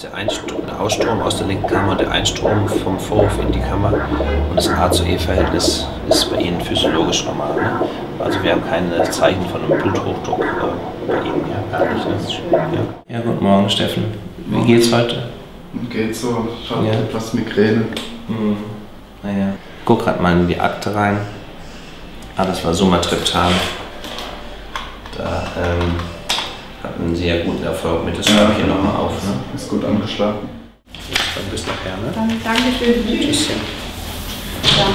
ist der, Einstrom, der Ausstrom aus der linken Kammer und der Einstrom vom Vorhof in die Kammer. Und das A zu E-Verhältnis ist bei Ihnen physiologisch normal. Ne? Also wir haben keine Zeichen von einem Bluthochdruck äh, bei Ihnen, ja, gar nicht. Ne? Ja. ja, guten Morgen, Steffen. Wie geht's heute? Geht so, ich habe ja. etwas Migräne. Hm. Naja. Guck gerade mal in die Akte rein. Ah, das war Sumatriptan. Da ähm, ja guten Erfolg mit. Das schreibe ich hier nochmal auf. Ne? Ist gut angeschlagen. Dann bis nachher, ne? Dann danke schön. Tschüsschen. Ja.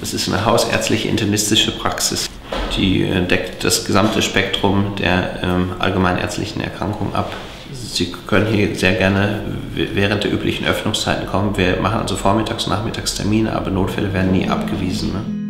Das ist eine hausärztliche internistische Praxis. Die äh, deckt das gesamte Spektrum der ähm, allgemeinärztlichen Erkrankungen ab. Sie können hier sehr gerne während der üblichen Öffnungszeiten kommen. Wir machen also Vormittags- und Nachmittagstermine, aber Notfälle werden nie abgewiesen. Ne?